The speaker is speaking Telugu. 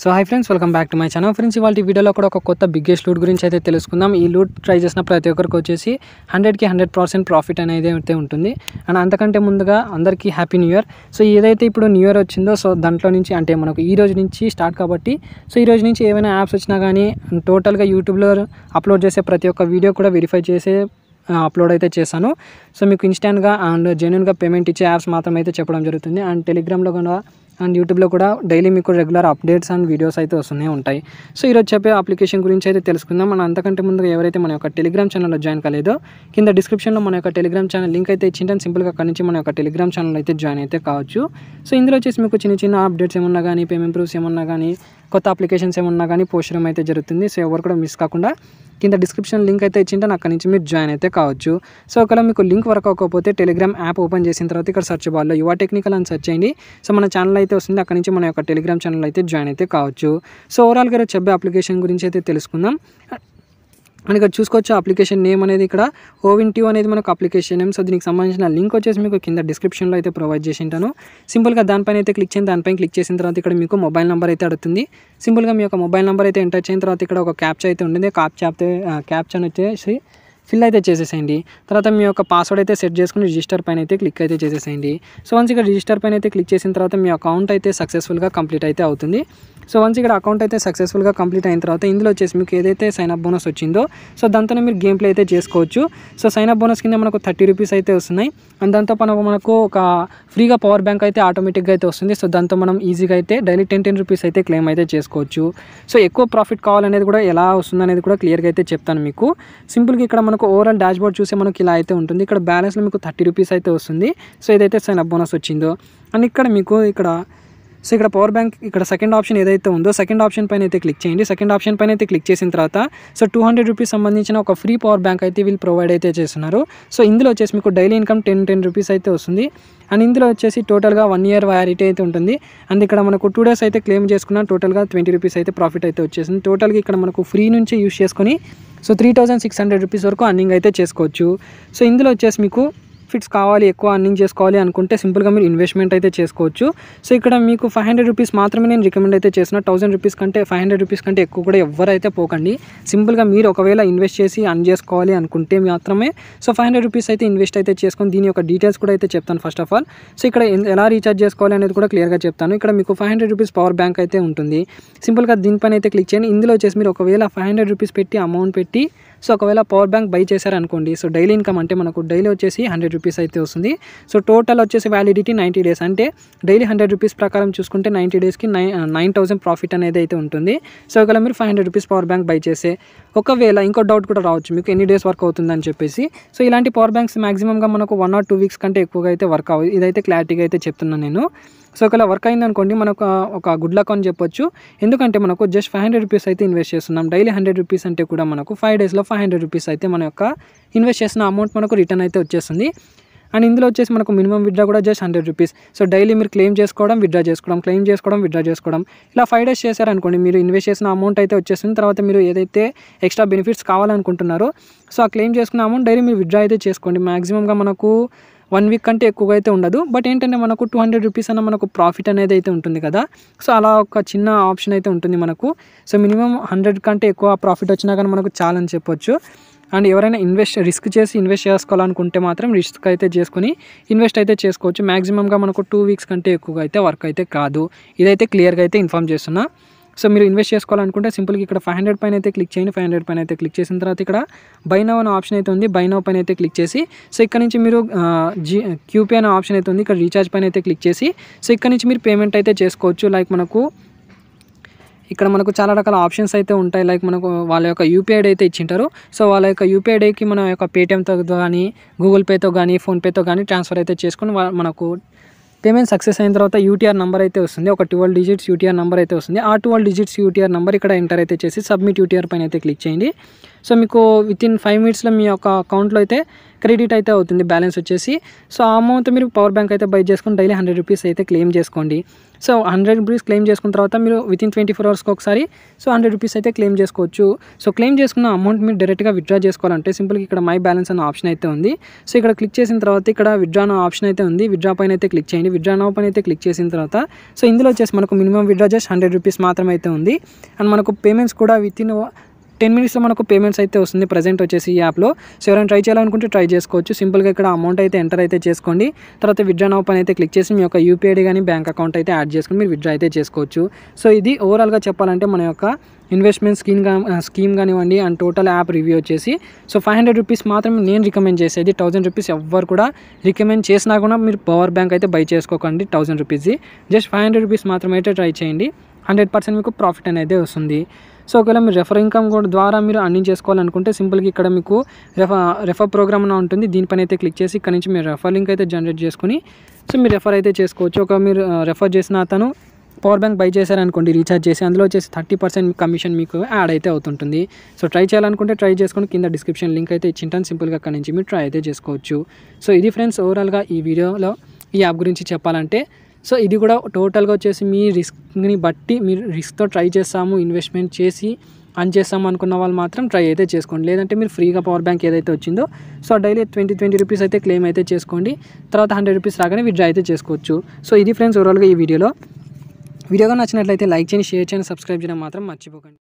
So hi friends welcome back to my channel. Friends ఇవాళ వీడియోలో కూడా ఒక కొత్త బిగ్గెస్ట్ లూట్ గురించి అయితే తెలుసుకుందాం. ఈ లూట్ ట్రై చేసిన ప్రతి ఒక్కరికి వచ్చేసి హండ్రెడ్కి హండ్రెడ్ పర్సెంట్ ప్రాఫిట్ అనేది అయితే ఉంటుంది. అండ్ అంతకంటే ముందుగా అందరికీ హ్యాపీ న్యూ ఇయర్ సో ఏదైతే ఇప్పుడు న్యూ ఇయర్ వచ్చిందో సో దాంట్లో నుంచి అంటే మనకు ఈ రోజు నుంచి స్టార్ట్ కాబట్టి సో ఈ రోజు నుంచి ఏమైనా యాప్స్ వచ్చినా కానీ టోటల్గా యూట్యూబ్లో అప్లోడ్ చేసే ప్రతి ఒక్క వీడియో కూడా వెరిఫై చేసే అప్లోడ్ అయితే చేశాను. సో మీకు ఇన్స్టాంట్గా అండ్ జెన్యున్గా పేమెంట్ ఇచ్చే యాప్స్ మాత్రం అయితే చెప్పడం జరుగుతుంది. అండ్ టెలిగ్రామ్లో కూడా అండ్ యూట్యూబ్లో కూడా డైలీ మీకు రెగ్యులర్ అప్డేట్స్ అండ్ వీడియోస్ అయితే వస్తూనే ఉంటాయి. సో ఈరోజు చెప్పే అప్లికేషన్ గురించి అయితే తెలుసుకుందాం. మన అంతకంటే ముందుగా ఎవరైతే మన యొక్క టెలిగ్రామ్ ఛానల్లో జాయిన్ కాలేదో కింద డిస్క్రిప్షన్లో మన యొక్క టెలిగ్రామ్ ఛానల్ లింక్ అయితే ఇచ్చింటాను సింపుల్గా అక్కడి నుంచి మన యొక్క టెలిగ్రామ్ ఛానల్ అయితే జాయిన్ అయితే కావచ్చు. సో ఇందులో వచ్చేసి మీకు చిన్న చిన్న అప్డేట్స్ ఏమన్నా కానీ పేమెంట్ ప్రూఫ్స్ ఏమన్నా కానీ కొత్త అప్లికేషన్స్ ఏమన్నా కానీ పోస్ట్ చేయడం అయితే జరుగుతుంది. సో ఎవరు కూడా మిస్ కాకుండా కింద డిస్క్రిప్షన్ లింక్ అయితే ఇచ్చింటాను అక్కడి నుంచి మీరు జాయిన్ అయితే కావచ్చు. సో ఒకవేళ మీకు లింక్ వర్క్ అవ్వకపోతే టెలిగ్రామ్ యాప్ ఓపెన్ చేసిన తర్వాత ఇక్కడ సెర్చ్ బాల్లో యువ టెక్నికల్ అని సెర్చ్ చేయండి. సో మన ఛానల్ అయితే వస్తుంది అక్కడ నుంచి మన యొక్క టెలిగ్రామ్ ఛానల్ అయితే జాయిన్ అయితే కావచ్చు. సో ఓవరాల్గా రేపు చెప్పే అప్లికేషన్ గురించి అయితే తెలుసుకుందాం. అండ్ ఇక్కడ చూసుకోవచ్చు అప్లికేషన్ నేమ్ అనేది ఇక్కడ. ఓవిన్ ట్యూ అనేది మనకు అప్లికేషన్ నేమ్ సో దీనికి సంబంధించిన లింక్ వచ్చేసి మీకు కింద డిస్క్రిప్షన్లో అయితే ప్రొవైడ్ చేసి ఉంటాను సింపుల్గా దానిపైన అయితే క్లిక్ చేయండి. దానిపైన క్లిక్ చేసిన తర్వాత ఇక్కడ మీకు మొబైల్ నెంబర్ అయితే అడుగుతుంది. సింపుల్గా మీ యొక్క మొబైల్ నెంబర్ అయితే ఎంటర్ చేసిన తర్వాత ఇక్కడ ఒక క్యాప్చా అయితే ఉంటుంది. క్యాప్చా అయితే క్యాప్చా వచ్చేసి ఫిల్ అయితే చేసేసేయండి. తర్వాత మీ యొక్క పాస్వర్డ్ అయితే సెట్ చేసుకుని రిజిస్టర్ పైన అయితే క్లిక్ అయితే చేసేసేయండి. సో వన్స్ ఇక్కడ రిజిస్టర్ పైన అయితే క్లిక్ చేసిన తర్వాత మీ అకౌంట్ అయితే సక్సెస్ఫుల్గా కంప్లీట్ అయితే అవుతుంది. సో వన్స్ ఇక్కడ అకౌంట్ అయితే సక్సెస్ఫుల్గా కంప్లీట్ అయిన తర్వాత ఇందులో వచ్చేసి మీకు ఏదైతే సైన్ అప్ బోనస్ వచ్చిందో సో దాంతోనే మీరు గేమ్ ప్లే అయితే చేసుకోవచ్చు. సో సైన్ అప్ బోనస్ కింద మనకు థర్టీ రూపీస్ అయితే వస్తున్నాయి. అండ్ దాంతో మనం మనకు ఒక ఫ్రీగా పవర్ బ్యాంక్ అయితే ఆటోమేటిక్గా అయితే వస్తుంది. సో దాంతో మనం ఈజీగా అయితే డైలీ టెన్ టెన్ రూపీస్ అయితే క్లెయిమ్ అయితే చేసుకోవచ్చు. సో ఎక్కువ ప్రాఫిట్ కావాలనేది కూడా ఎలా వస్తుంది అనేది కూడా క్లియర్గా అయితే చెప్తాను మీకు. సింపుల్గా ఇక్కడ మనకు ఓవరాల్ డాష్ బోర్డ్ చూసే మనకి ఇలా అయితే ఉంటుంది. ఇక్కడ బ్యాలెన్స్లో మీకు థర్టీ రూపీస్ అయితే వస్తుంది. సో ఏదైతే సైన్ అప్ బోనస్ వచ్చిందో. అండ్ ఇక్కడ మీకు ఇక్కడ సో ఇక్కడ పవర్ బ్యాంక్ ఇక్కడ సెకండ్ ఆప్షన్ ఏదైతే ఉందో సెకండ్ ఆప్షన్ పైన అయితే క్లిక్ చేయండి. సెకండ్ ఆప్షన్ పైన అయితే క్లిక్ చేసిన తర్వాత సో టూ హండ్రెడ్ రూపీస్ సంబంధించిన ఒక ఫ్రీ పవర్ బ్యాంక్ అయితే వీళ్ళు ప్రొవైడ్ అయితే చేస్తున్నారు. సో ఇందులో వచ్చేసి మీకు daily income ten ten rupees అయితే వస్తుంది. అండ్ ఇందులో వచ్చేసి టోటల్గా వన్ ఇయర్ వ్యాలిటీ అయితే ఉంటుంది. అండ్ ఇక్కడ మనకు టూ డేస్ అయితే క్లెయిమ్ చేసుకున్న టోటల్గా ట్వంటీ రూపీస్ అయితే ప్రాఫిట్ అయితే వచ్చేసింది. టోటల్గా ఇక్కడ మనకు ఫ్రీ నుంచి యూస్ చేసుకొని so three thousand six hundred rupees వరకు అర్నింగ్ అయితే చేసుకోవచ్చు. సో ఇందులో వచ్చేసి మీకు ఫిట్స్ కావాలి ఎక్కువ అర్నింగ్ చేసుకోవాలి అనుకుంటే సింపుల్గా మీరు ఇన్వెస్ట్మెంట్ అయితే చేసుకోవచ్చు. సో ఇక్కడ మీకు ఫైవ్ హండ్రెడ్ రూపీస్ మాత్రమే నేను రికమెండ్ అయితే చేసిన. థౌసండ్ రూపీస్ కంటే ఫైవ్ హండ్రెడ్ రూపీస్ కంటే ఎక్కువ కూడా ఎవరైతే పోకండి. సింపుల్గా మీరు ఒకవేళ ఇన్వెస్ట్ చేసి అర్న్ చేసుకోవాలి అనుకుంటే మాత్రమే. సో ఫైవ్ హండ్రెడ్ రూపీస్ అయితే ఇన్వెస్ట్ అయితే చేసుకొని దీని యొక్క డీటెయిల్స్ కూడా అయితే చెప్తాను ఫస్ట్ ఆఫ్ ఆల్ సో ఇక్కడ ఎలా రీఛార్జ్ చేసుకోవాలి అనేది కూడా క్లియర్గా చెప్తాను. ఇక్కడ మీకు five hundred rupees power bank అయితే ఉంటుంది. సింపుల్గా దీనిపైన అయితే క్లిక్ చేయండి. ఇందులో వచ్చేసి మీరు ఒకవేళ ఫైవ్ హండ్రెడ్ రూపీస్ పెట్టి అమౌంట్ పెట్టి సో ఒకవేళ పవర్ బ్యాంక్ బై చేశారనుకోండి. సో డైలీ ఇన్కమ్ అంటే మనకు డైలీ వచ్చేసి హండ్రెడ్ రూపీస్ అయితే వస్తుంది. సో టోటల్ వచ్చేసి వ్యాలిడిటీ నైంటీ డేస్ అంటే డైలీ హండ్రెడ్ రూపీస్ ప్రకారం చూసుకుంటే నైంటీ డేస్కి నైన్ నైన్ థౌసండ్ ప్రాఫిట్ అనేది అయితే ఉంటుంది. సో ఒకవేళ మీరు five hundred rupees power bank buy చేసే ఒకవేళ ఇంకో డౌట్ కూడా రావచ్చు మీకు ఎన్ని డేస్ వర్క్ అవుతుందని చెప్పేసి. సో ఇలాంటి పవర్ బ్యాంక్స్ మాక్సిమంగా మనకు వన్ ఆర్ టూ వీక్స్ కంటే ఎక్కువగా అయితే వర్క్ అవ్వదు ఇదైతే క్లారిటీగా అయితే చెప్తున్నాను నేను. సో ఒకవేళ వర్క్ అయింది అనుకోండి మనకు uh, ఒక గుడ్ లక్ అని చెప్పొచ్చు. ఎందుకంటే మనకు జస్ట్ ఫైవ్ హండ్రెడ్ రూపీస్ అయితే ఇన్వెస్ట్ చేస్తున్నాం. డైలీ హండ్రెడ్ రూపీస్ అంటే కూడా మనకు ఫైవ్ డేస్లో ఫైవ్ హండ్రెడ్ రూపీస్ అయితే మన యొక్క ఇన్వెస్ట్ చేసిన అమౌంట్ మనకు రిటర్న్ అయితే వచ్చేస్తుంది. అండ్ ఇందులో వచ్చేసి మనకు మినిమం విడ్రా కూడా just hundred rupees. So daily మీరు క్లెయిమ్ చేసుకోవడం విడ్రా చేసుకోవడం క్లెయిమ్ చేసుకోవడం విడ్రా చేసుకోవడం. ఇలా ఫైవ్ డేస్ చేశారనుకోండి మీరు ఇన్వెస్ట్ చేసిన అమౌంట్ అయితే వచ్చేస్తుంది. తర్వాత మీరు ఏదైతే ఎక్స్ట్రా బెనిఫిట్స్ కావాలనుకుంటున్నారో సో ఆ క్లెయిమ్ చేసుకున్న అమౌంట్ డైలీ మీరు విత్డ్రా అయితే చేసుకోండి. మ్యాక్సిమంగా మనకు వన్ వీక్ కంటే ఎక్కువగా అయితే ఉండదు. బట్ ఏంటంటే మనకు టూ హండ్రెడ్ రూపీస్ అన్న మనకు ప్రాఫిట్ అనేది అయితే ఉంటుంది కదా. సో అలా ఒక చిన్న ఆప్షన్ అయితే ఉంటుంది మనకు. సో మినిమం హండ్రెడ్ కంటే ఎక్కువ ప్రాఫిట్ వచ్చినా కానీ మనకు చాలా అని చెప్పొచ్చు. అండ్ ఎవరైనా ఇన్వెస్ట్ రిస్క్ చేసి ఇన్వెస్ట్ చేసుకోవాలనుకుంటే మాత్రం రిస్క్ అయితే చేసుకొని ఇన్వెస్ట్ అయితే చేసుకోవచ్చు. మ్యాక్సిమంగా మనకు టూ వీక్స్ కంటే ఎక్కువగా అయితే వర్క్ అయితే కాదు. ఇదైతే క్లియర్గా అయితే ఇన్ఫామ్ చేస్తున్నా. సో మీరు ఇన్వెస్ట్ చేసుకోవాలనుకుంటే సింపుల్గా ఇక్కడ ఫైవ్ హండ్రెడ్ పైన అయితే క్లిక్ చేయండి. ఫైవ్ హండ్రెడ్ పైన అయితే క్లిక్ చేసిన తర్వాత ఇక్కడ బై నవ్ అనే ఆప్షన్ అయితే ఉంది. బై నవ్ పైన అయితే క్లిక్ చేసి సో ఇక్కడ నుంచి మీరు జీ క్యూపీ అనే ఆప్షన్ అయితే ఉంది. ఇక్కడ రీఛార్జ్ పైన అయితే క్లిక్ చేసి సో ఇక్కడ నుంచి మీరు పేమెంట్ అయితే చేసుకోవచ్చు. లైక్ మనకు ఇక్కడ మనకు చాలా రకాల ఆప్షన్స్ అయితే ఉంటాయి. లైక్ మనకు వాళ్ళ యొక్క యూపీఐ ఐడి అయితే ఇచ్చింటారు. సో వాళ్ళ యొక్క యూపీఐ ఐడికి మన యొక్క పేటిఎంతో కానీ గూగుల్ పేతో కానీ ఫోన్పేతో కానీ ట్రాన్స్ఫర్ అయితే చేసుకొని మనకు పేమెంట్ సక్సెస్ అయిన తర్వాత యూటీఆర్ నెంబర్ అయితే వస్తుంది. ఒక ట్వెల్వ్ డిజిట్స్ యూటీఆర్ నెంబర్ అయితే వస్తుంది. ఆ ట్వెల్వ్ డిజిట్స్ యూటీఆర్ నెంబర్ ఇక్కడ ఎంటర్ అయితే చేసి సబ్మిట్ యూటీఆర్ పైన అయితే క్లిక్ చేయండి. సో మీకు విత్ ఇన్ ఫైవ్ మినిట్స్లో మీ యొక్క అకౌంట్లో అయితే క్రెడిట్ అయితే అవుతుంది. బ్యాలెన్స్ వచ్చేసి. సో ఆ అమౌంట్ మీరు పవర్ బ్యాంక్ అయితే బై చేసుకొని డైలీ హండ్రెడ్ రూపీస్ అయితే క్లెయిమ్ చేసుకోండి. సో హండ్రెడ్ రూపీస్ క్లెయిమ్ చేసుకున్న తర్వాత మీరు విత్ ఇన్ ట్వంటీ ఫోర్ అవర్స్కి ఒకసారి సో హండ్రెడ్ రూపీస్ అయితే క్లెయిమ్ చేసుకోవచ్చు. సో క్లెయిమ్ చేసుకున్న అమౌంట్ మీరు డైరెక్ట్గా విత్డ్రా చేసుకోవాలంటే సింపుల్గా ఇక్కడ మై బ్యాలెన్స్ అనే ఆప్షన్ అయితే ఉంది. సో ఇక్కడ క్లిక్ చేసిన తర్వాత ఇక్కడ విత్డ్రా అనే ఆప్షన్ అయితే ఉంది. విత్డ్రా పైన అయితే క్లిక్ చేయండి. విడ్రా నౌ పని అయితే క్లిక్ చేసిన తర్వాత సో ఇందులో వచ్చేసి మనకు minimum withdraw just hundred rupees మాత్రమే అయితే ఉంది. అండ్ మనకు పేమెంట్స్ కూడా విత్ ఇన్ టెన్ మినిట్స్లో మనకు పేమెంట్స్ అయితే వస్తుంది. ప్రజెంట్ వచ్చేసి ఈ యాప్లో. సో ఎవరైనా ట్రై చేయాలనుకుంటే ట్రై చేసుకోవచ్చు. సింపుల్గా ఇక్కడ అమౌంట్ అయితే ఎంటర్ అయితే చేసుకోండి. తర్వాత విడ్రా నౌ పని అయితే క్లిక్ చేసి మీ యొక్క యూపీఐడి కానీ బ్యాంక్ అకౌంట్ అయితే యాడ్ చేసుకుని మీరు విడ్రా అయితే చేసుకోవచ్చు. సో ఇది ఓవరాల్గా చెప్పాలంటే మన యొక్క ఇన్వెస్ట్మెంట్ స్కీమ్ స్కీమ్ కానివ్వండి అండ్ టోటల్ యాప్ రివ్యూ వచ్చేసి. సో ఫైవ్ హండ్రెడ్ రూపీస్ మాత్రమే నేను రికమెండ్ చేసేది. థౌసండ్ రూపీస్ ఎవ్వరు కూడా రికమెండ్ చేసినా కూడా మీరు పవర్ బ్యాంక్ అయితే బై చేసుకోకండి థౌసండ్ రూపీస్ది. జస్ట్ ఫైవ్ హండ్రెడ్ రూపీస్ మాత్రమే అయితే ట్రై చేయండి. హండ్రెడ్ పర్సెంట్ మీకు ప్రాఫిట్ అనేది వస్తుంది. సో ఒకవేళ మీరు రెఫర్ ఇన్కమ్ కూడా ద్వారా మీరు అర్నింగ్ చేసుకోవాలనుకుంటే సింపుల్గా ఇక్కడ మీకు రెఫర్ రెఫర్ ప్రోగ్రామ్ అని ఉంటుంది. దీనిపైన అయితే క్లిక్ చేసి ఇక్కడ నుంచి మీరు రెఫర్ లింక్ అయితే జనరేట్ చేసుకుని సో మీరు రెఫర్ అయితే చేసుకోవచ్చు. ఒక మీరు రెఫర్ చేసిన అతను పవర్ బ్యాంక్ బై చేశారనుకోండి రీఛార్జ్ చేసి అందులో వచ్చేసి థర్టీ పర్సెంట్ కమిషన్ మీకు యాడ్ అయితే అవుతుంటుంది. సో ట్రై చేయాలనుకుంటే ట్రై చేసుకొని కింద డిస్క్రిప్షన్ లింక్ అయితే ఇచ్చింటాను. సింపుల్గా అక్కడ నుంచి మీరు ట్రై అయితే చేసుకోవచ్చు. సో ఇది ఫ్రెండ్స్ ఓవరాల్గా ఈ వీడియోలో ఈ యాప్ గురించి చెప్పాలంటే సో ఇది కూడా టోటల్గా వచ్చేసి మీ రిస్క్ని బట్టి మీరు రిస్క్తో ట్రై చేస్తాము ఇన్వెస్ట్మెంట్ చేసి అన్ చేస్తాము అనుకున్న వాళ్ళు మాత్రం ట్రై అయితే చేసుకోండి. లేదంటే మీరు ఫ్రీగా పవర్ బ్యాంక్ ఏదైతే వచ్చిందో so daily twenty twenty rupees అయితే క్లెయిమ్ అయితే చేసుకోండి. తర్వాత హండ్రెడ్ రూపీస్ రాగానే విత్డ్రా అయితే చేసుకోవచ్చు. సో ఇది ఫ్రెండ్స్ ఓవరాల్గా ఈ వీడియోలో. వీడియోగా నచ్చినట్లయితే లైక్ చేయండి షేర్ చేయండి సబ్స్క్రైబ్ చేయడం మాత్రం మర్చిపోకండి.